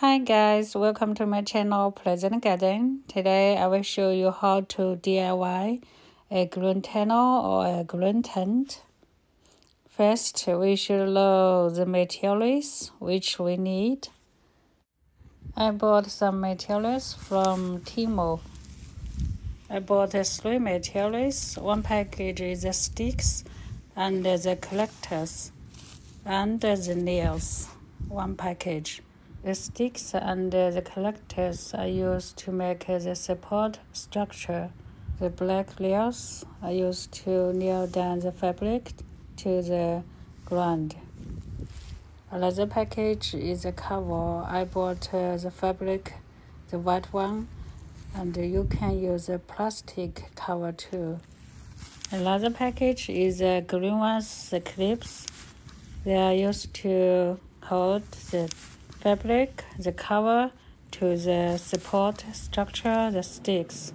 Hi guys, welcome to my channel Present Garden. Today I will show you how to DIY a green tunnel or a green tent. First, we should know the materials which we need. I bought some materials from Temu. I bought three materials. One package is the sticks and the collectors and the nails. One package. The sticks and the collectors are used to make the support structure. The black nails are used to nail down the fabric to the ground. Another package is a cover. I bought uh, the fabric, the white one, and you can use a plastic cover too. Another package is the green ones, the clips. They are used to hold the fabric, the cover to the support structure, the sticks.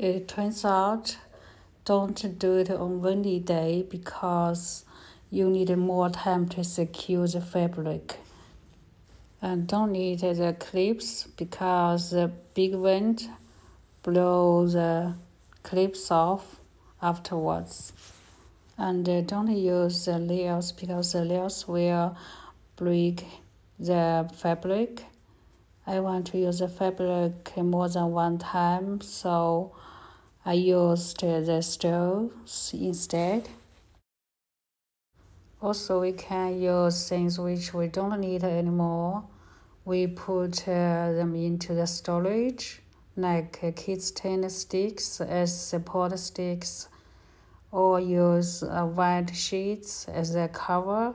It turns out don't do it on windy day because you need more time to secure the fabric. And don't need the clips because the big wind blows the clips off afterwards. And uh, don't use the layers because the layers will break the fabric. I want to use the fabric more than one time, so I used the stones instead. Also, we can use things which we don't need anymore. We put uh, them into the storage, like uh, kids' tennis sticks as support sticks, or use uh, white sheets as a cover.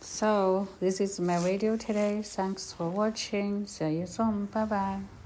So, this is my video today. Thanks for watching. See you soon. Bye bye.